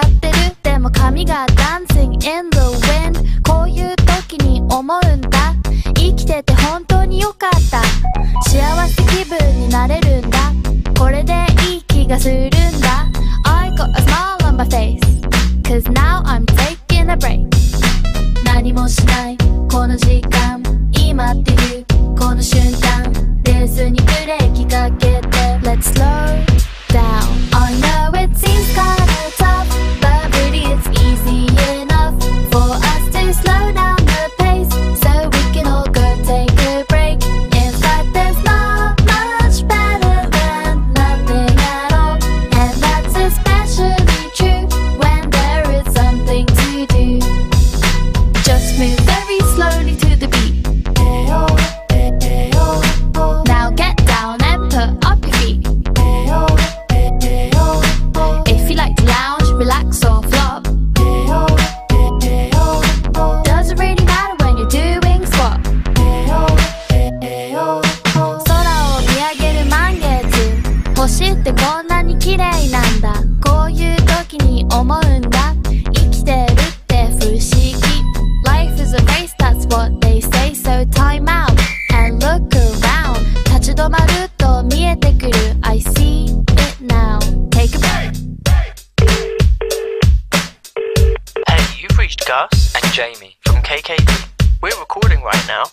escape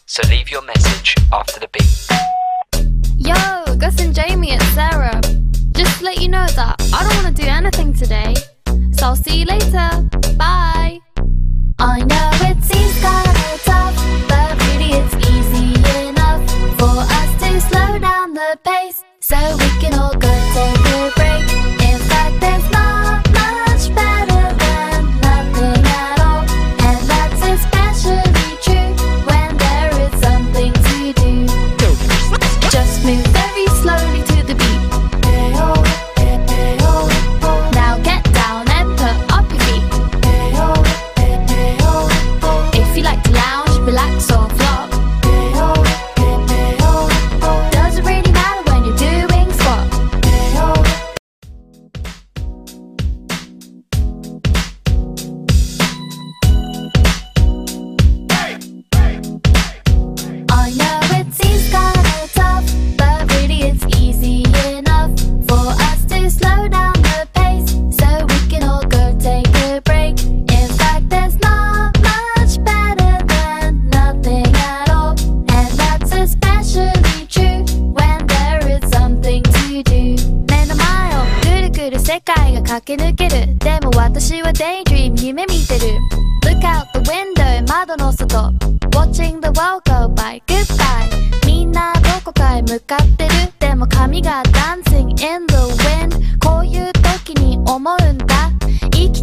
so leave your message after the beep. Yo, Gus and Jamie, it's Sarah. Just to let you know that I don't want to do anything today, so I'll see you later. Bye. I know it seems kinda tough, but really it's easy enough for us to slow down the pace so we can all.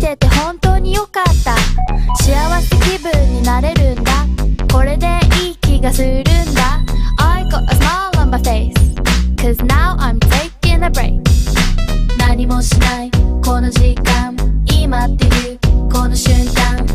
てて本当に良かった。幸せ気分になれるんだ。これでいい気がするんだ。I got a smile on my face. Cause now I'm taking a break. 何もしない。この時間。今っていう。この瞬間。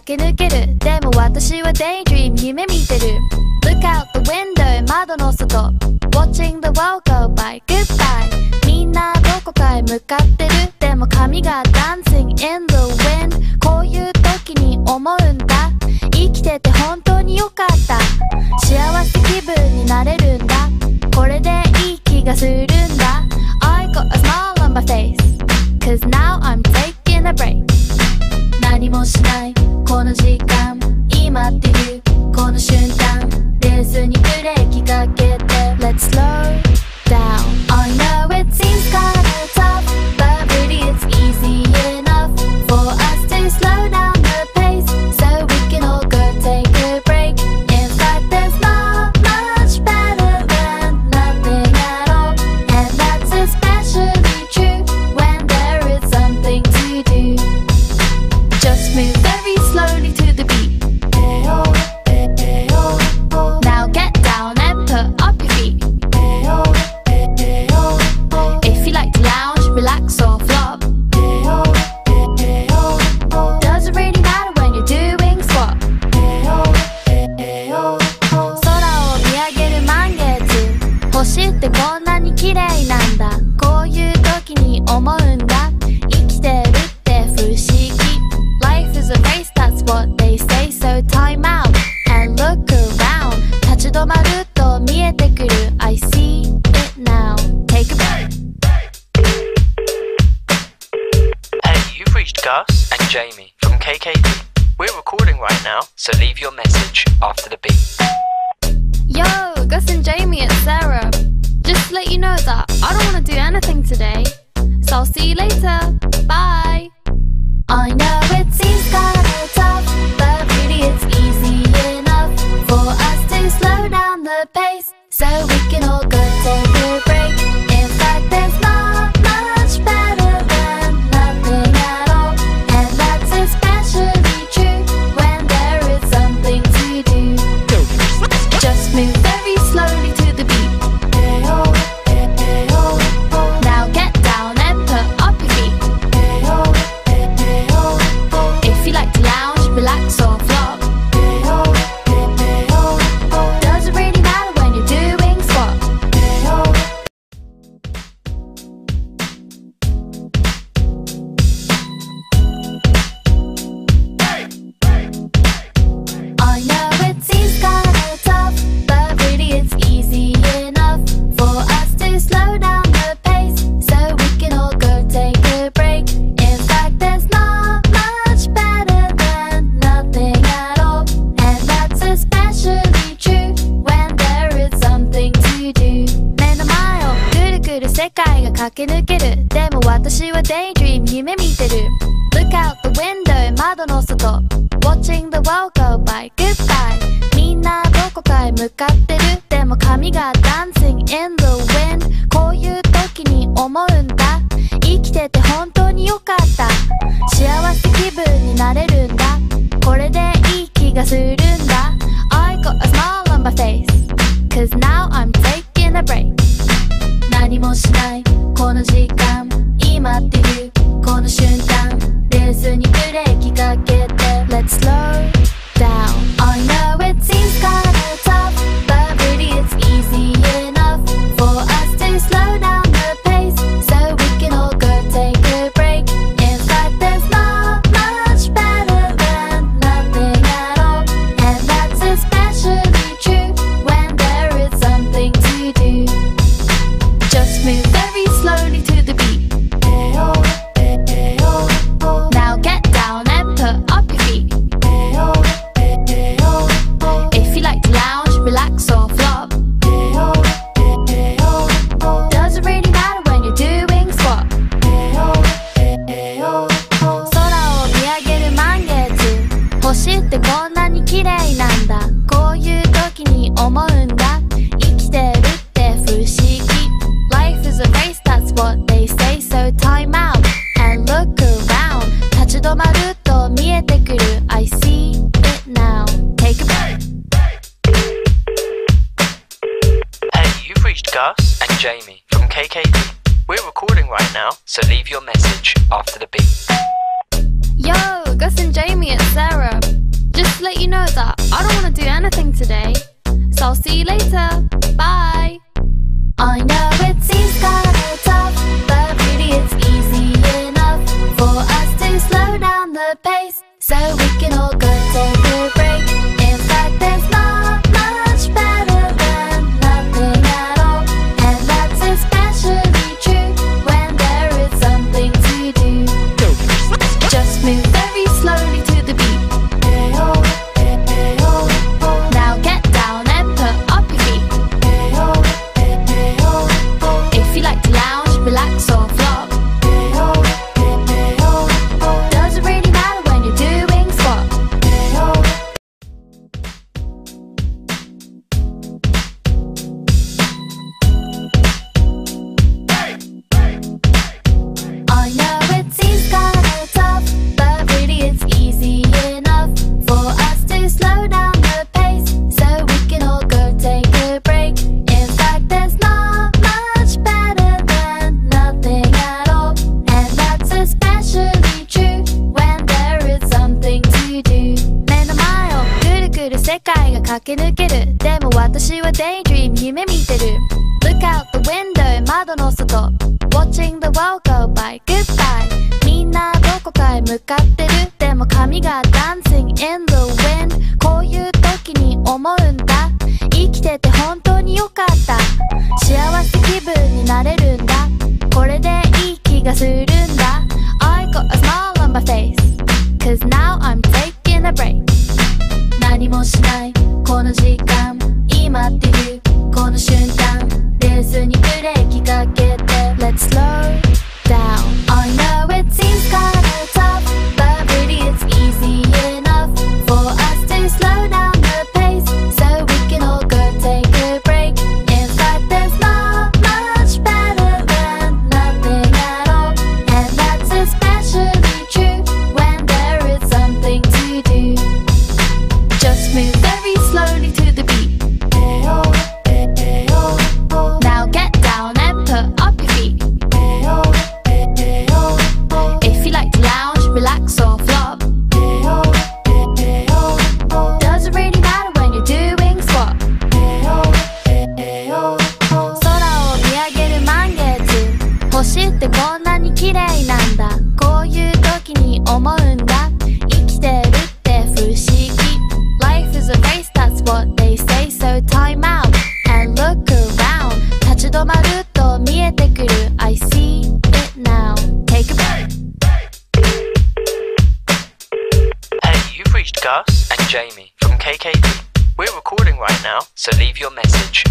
駆け抜ける。でも私は Daydream 夢見てる。Look out the window 窓の外。Watching the world go by goodbye みんなどこかへ向かってる。でも髪が Dancing in the wind こういう時に思うんだ。生きてて本当によかった。幸せ気分になれるんだ。これでいい気がする。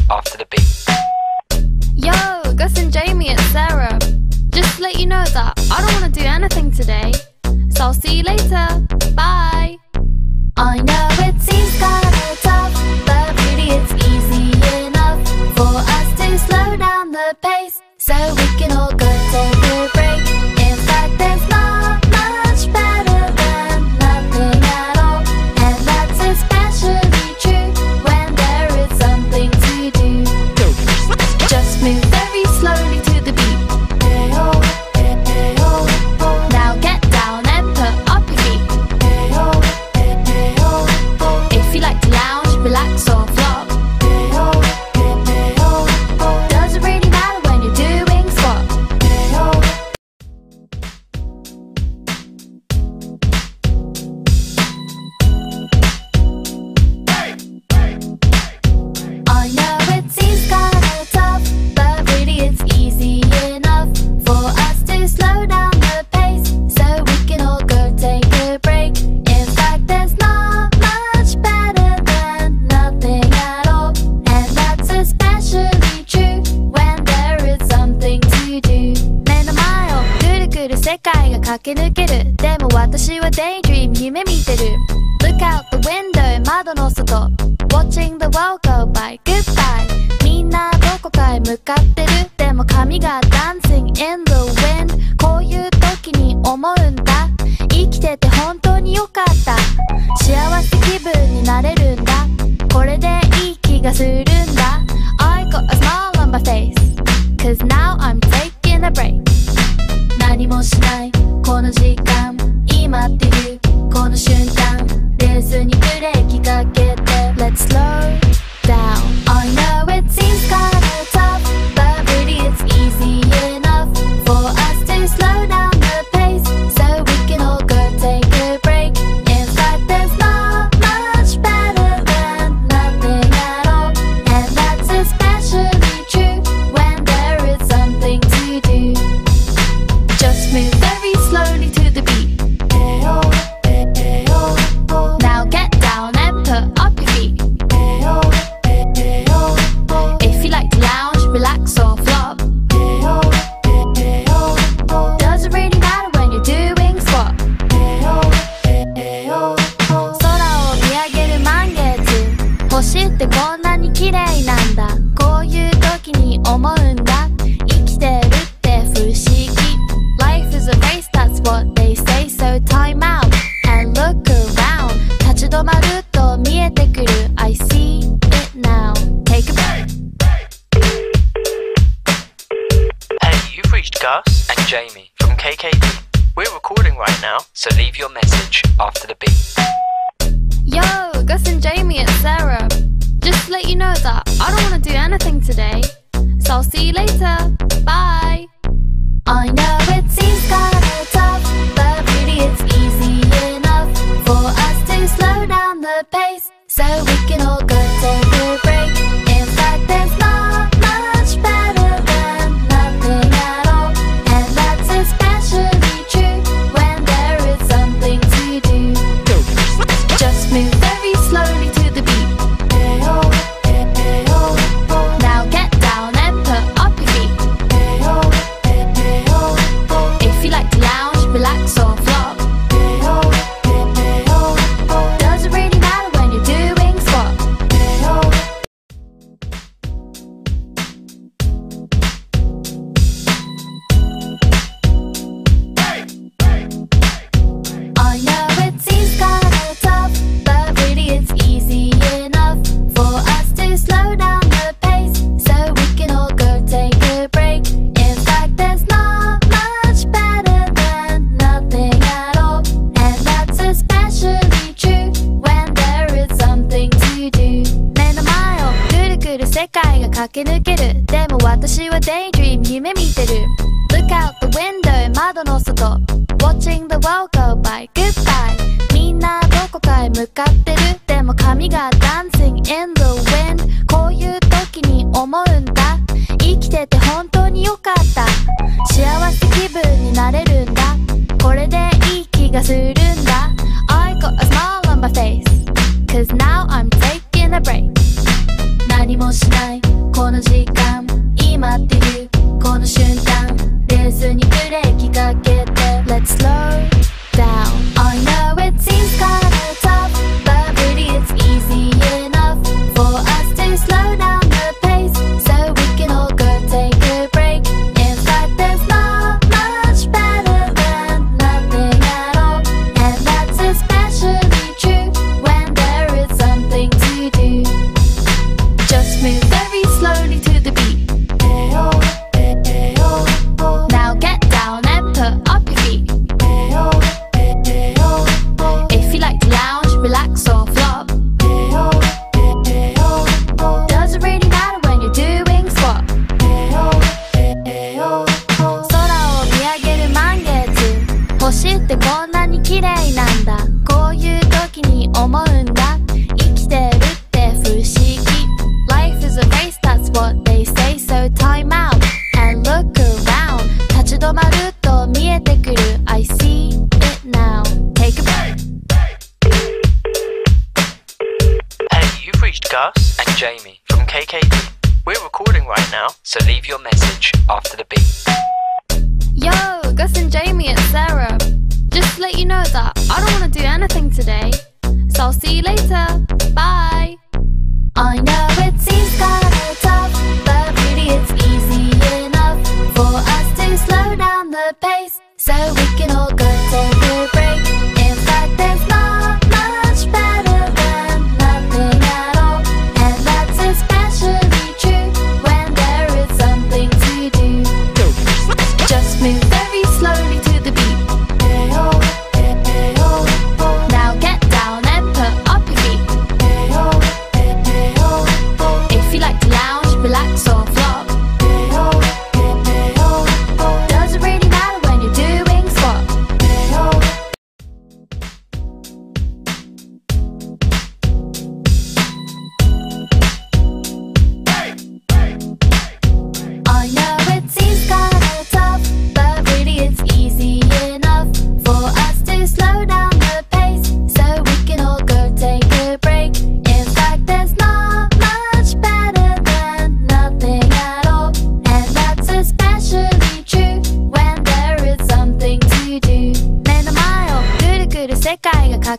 after the beep. Yo, Gus and Jamie, it's Sarah. Just to let you know that I don't want to do anything today. So I'll see you later. Bye. I know it seems kind of tough, but really it's easy enough for us to slow down the pace so we can all go. よかった。幸せ気分になれるんだ。これでいい気がするんだ。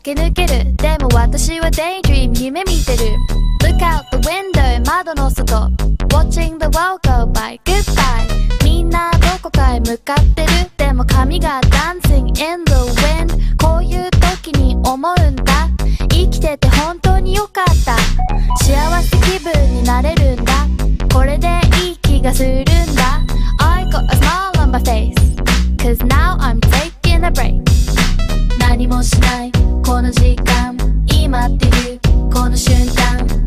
け抜けるでも私は Daydream 夢見てる Look out the window 窓の外 Watching the world go by goodbye みんなどこかへ向かってるでも髪が Dancing in the wind こういう時に思うんだ生きてて本当によかった幸せ気分になれるんだこれでいい気がするんだ I got a smile on my face Cause now I'm taking a break 何もしないの時間今っていうこの瞬間。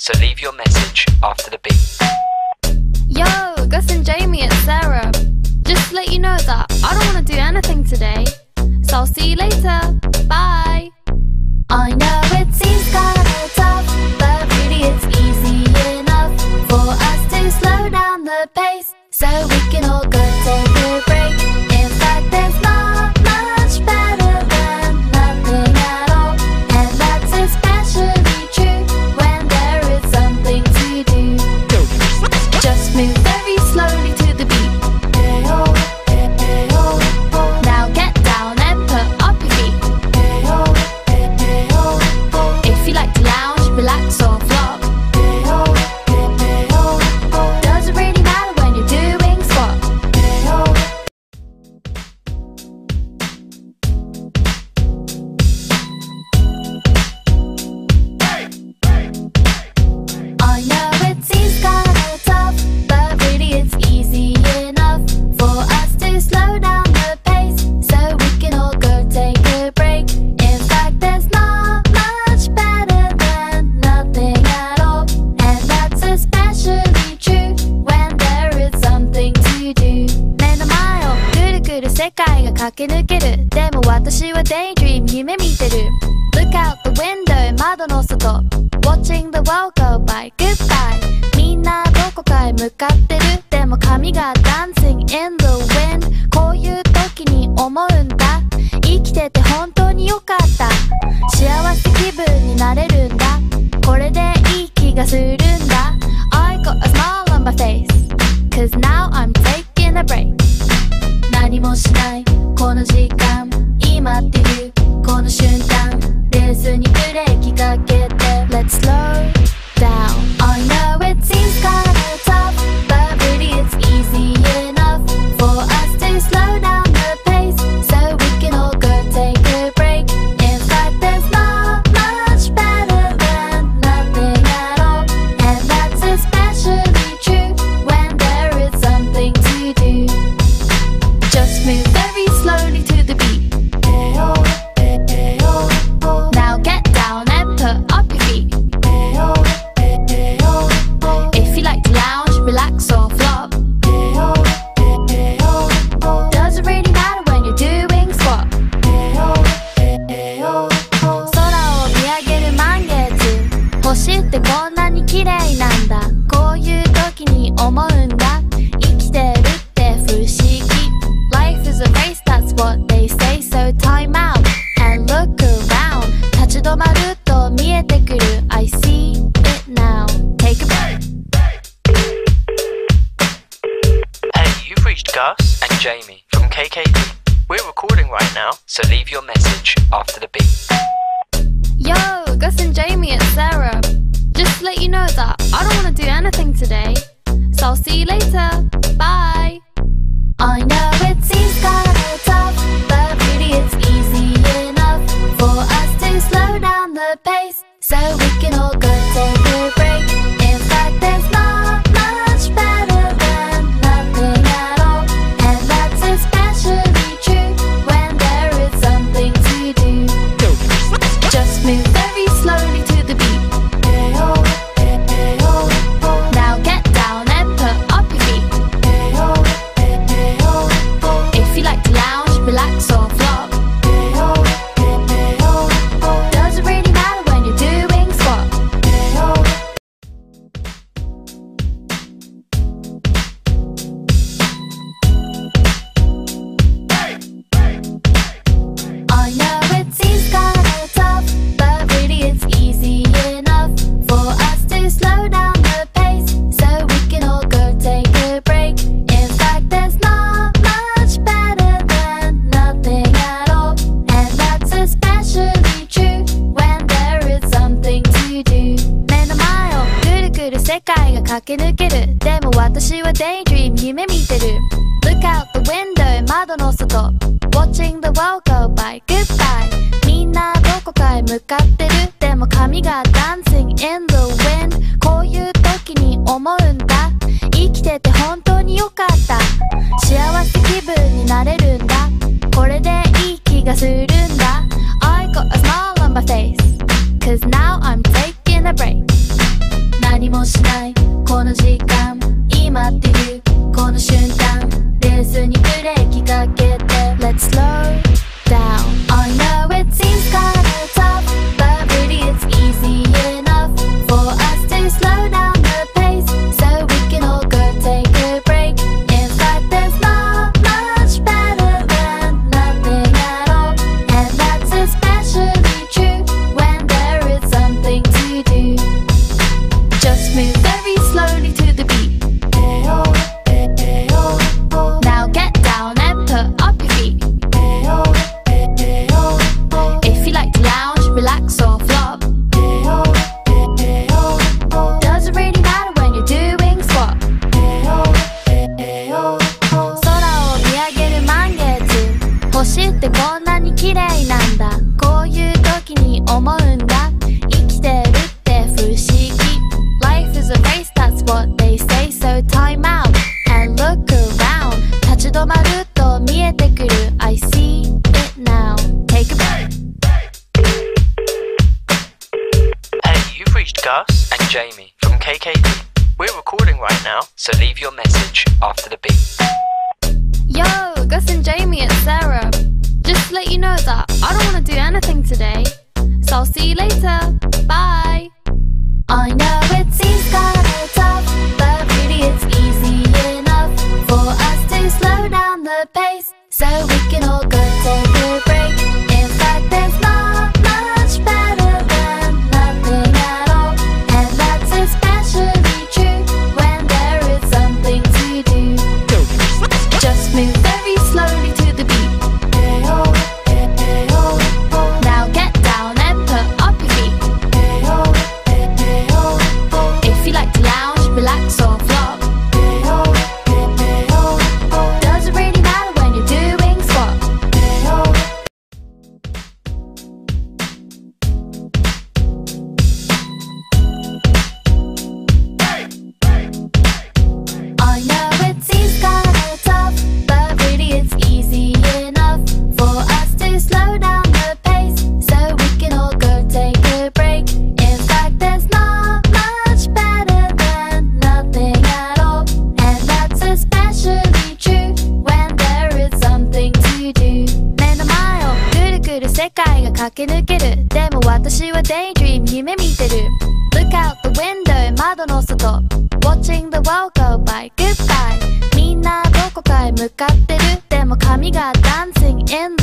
so leave your message after the beep. Yo, Gus and Jamie, it's Sarah. Just to let you know that I don't want to do anything today, so I'll see you later. Bye. I know it seems kinda tough, but really it's easy enough for us to slow down the pace so we 生きてて本当によかった。幸せ気分になれるんだ。これでいい気がするんだ。I got a smile on my face. Cause now I'm taking a break. 何もしない。この時間。今って駆け抜けるでも私は Daydream 夢見てる Look out the window 窓の外 Watching the world go by goodbye みんなどこかへ向かってるでも髪が Dancing in the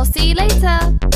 I'll see you later.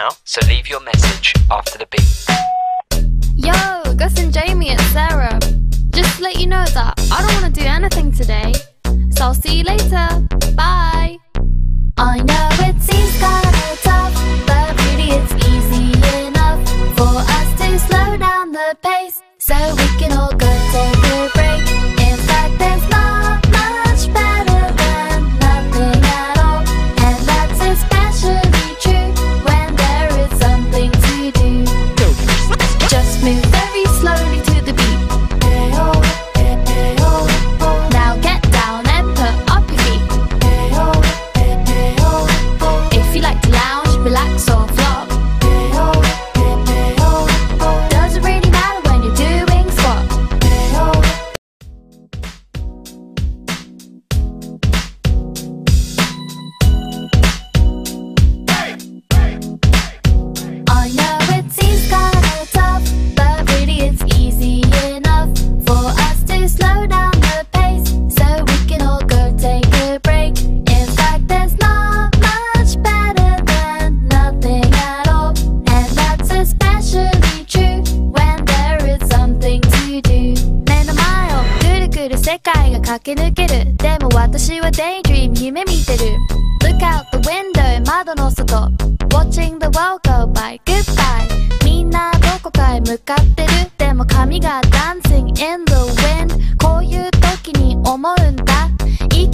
now, so leave your message after the beep. Yo, Gus and Jamie, it's Sarah. Just to let you know that I don't want to do anything today, so I'll see you later. Bye. I know it seems kinda tough, but really it's easy enough for us to slow down the pace so we can all.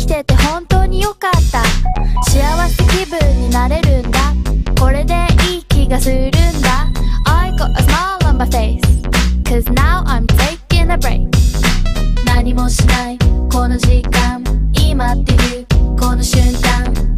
きてて本当に良かった。幸せ気分になれるんだ。これでいい気がするんだ。I got a smile on my face. Cause now I'm taking a break. 何もしない。この時間。今っていう。この瞬間。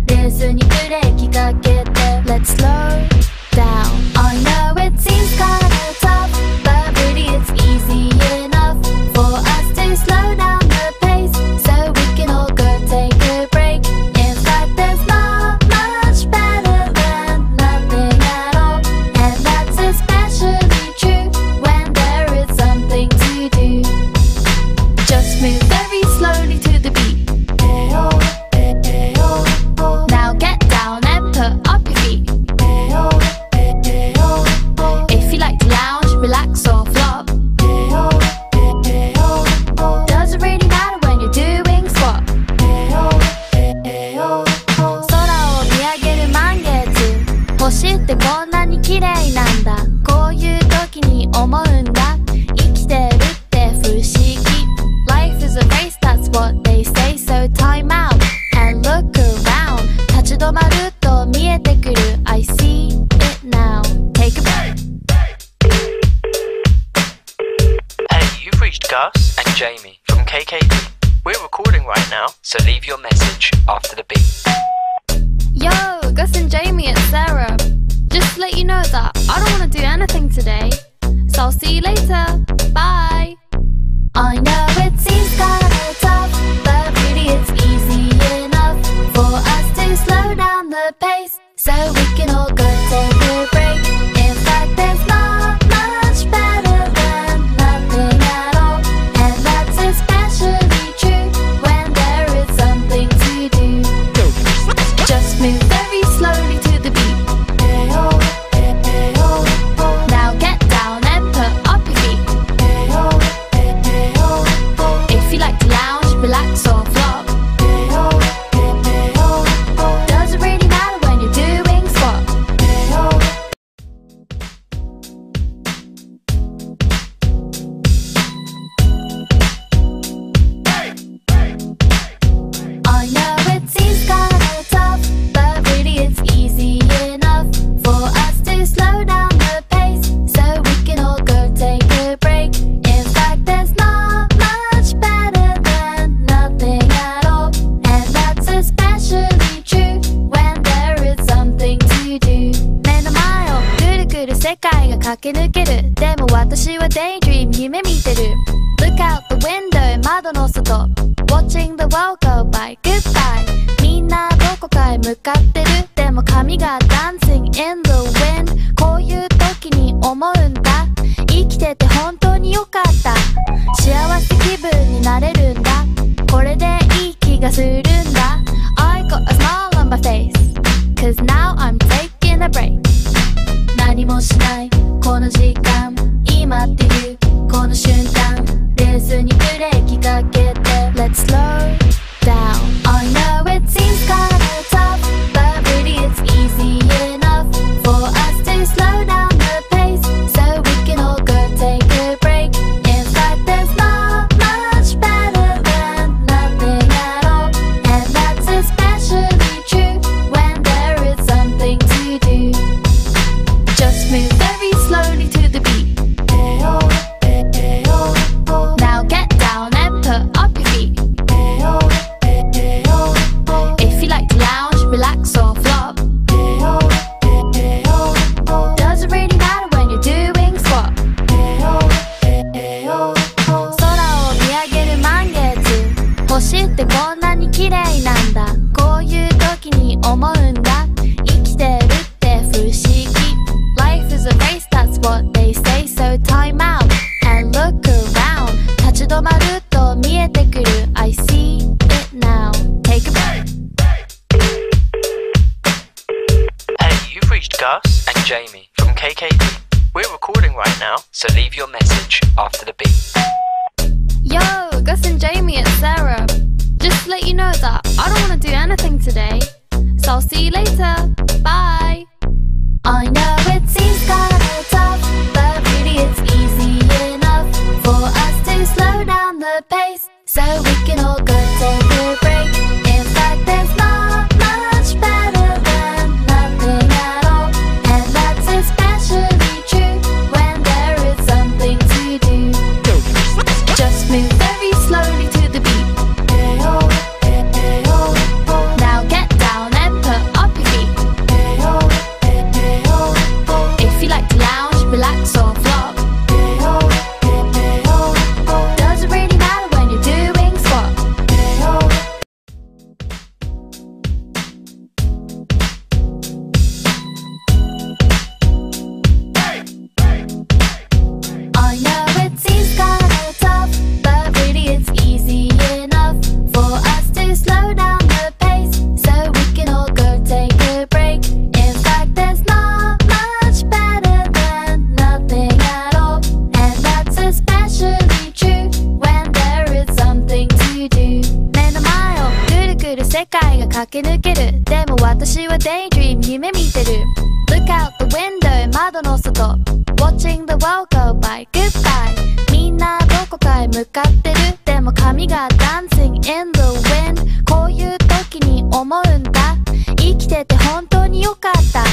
駆け抜けるでも私は Daydream 夢見てる Look out the window 窓の外 Watching the world go by goodbye みんなどこかへ向かってるでも髪が Dancing in the wind こういう時に思うんだ生きてて本当によかった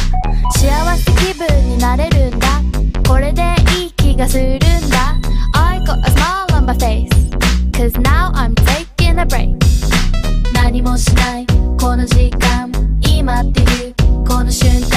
幸せ気分になれるんだこれでいい気がするんだ I got a smile on my face Cause now I'm taking a break 何もしないこの時間今っていうこの瞬間。